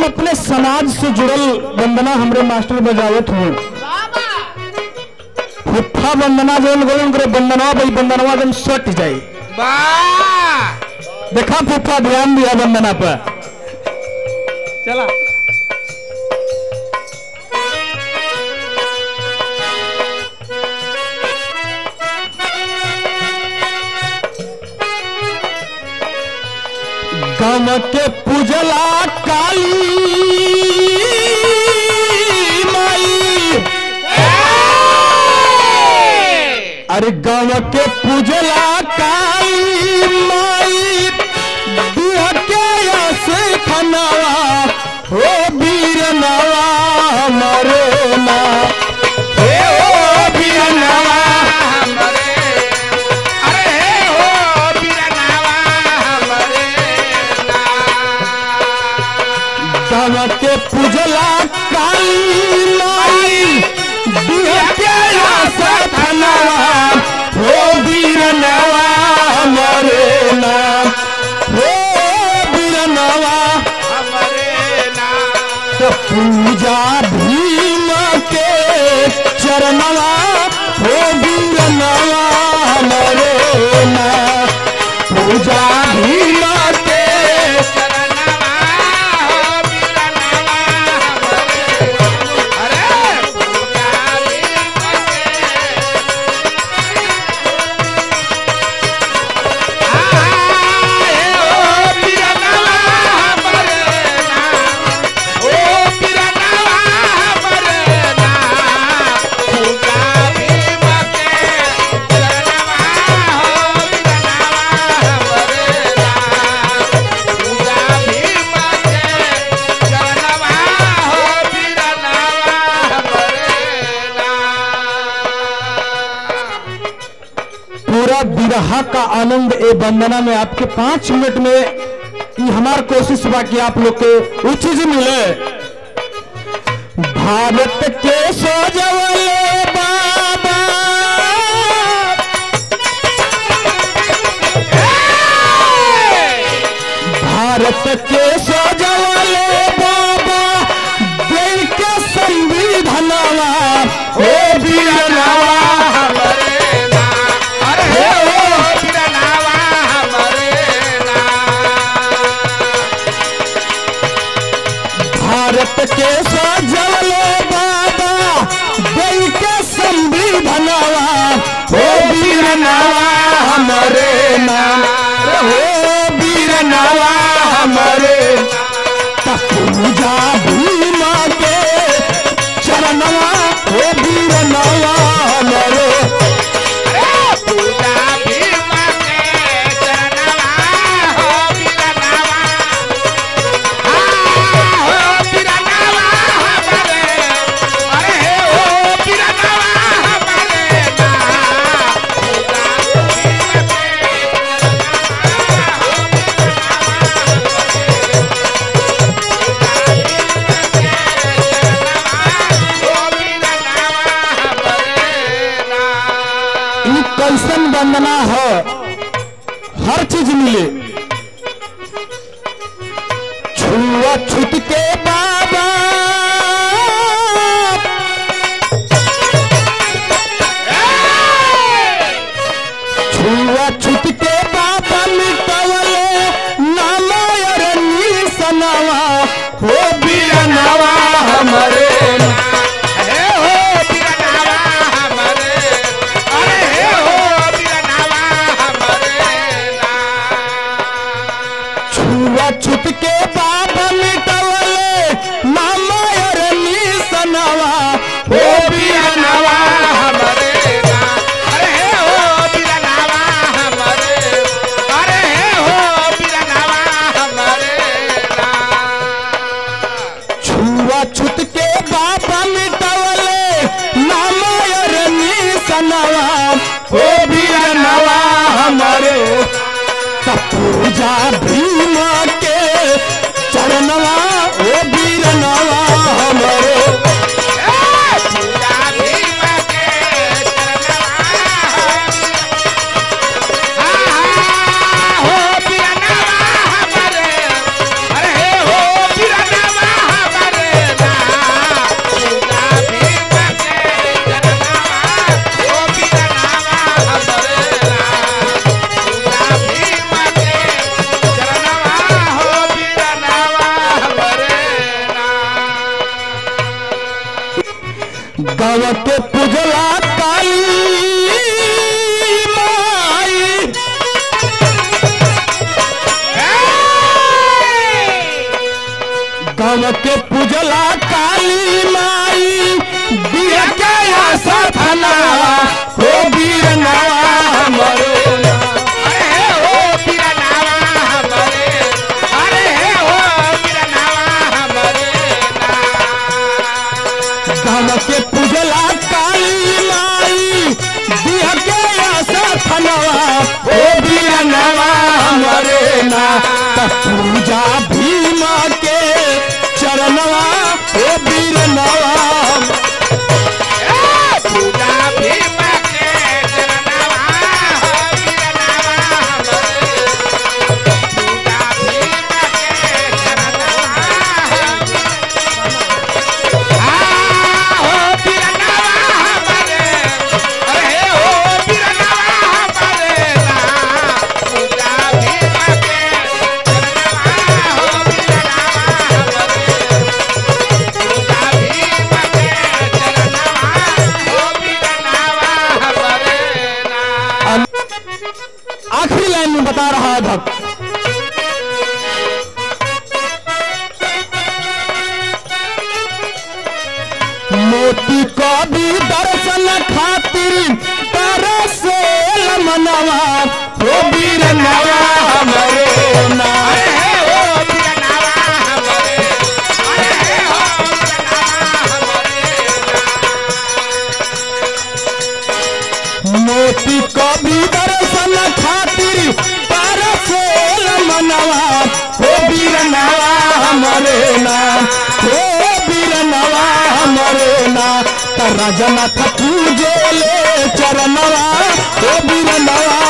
समाज से जुड़ल वंदना हमरे मास्टर बजावत हूँ फुफ्फा वंदना जो गोलन करे वंदनवा भाई वंदनवा जन सट जाई देखा फुफ्फा ध्यान दिया वंदना पर। चला। के पूजला काली माई। अरे गाँव के पूजला काली माई। के पूजला काली माई दुआ के से खनवा हो वीर नवा मरे ना हो नवा तो पूजा भीम के चरणवा पूरा विरहा का आनंद ए वंदना में आपके पाँच मिनट में हमार कोशिश बा कि आप लोग के उचित मिले। भारत के सजवले हो वीरनवा हमरे। हर चीज़ मिले। छुआ छुट के छुआ दावत पुजला काली माई। पुजला काली धन के पूजला काली माई। दिह के आशा थनवा ओ बीरनवा हमरे ना। त पूजा भीमा के चरणवा, ओ बीरनवा बता रहा है भक्त। मोती को भी दर्शन खातिर भी दर्शन खातिर परसोल मनवा हो बीरनवा हमरे ना हो बीरनवा हमरे ना तरजनथ पूजो ले चरणवा हो बीरनवा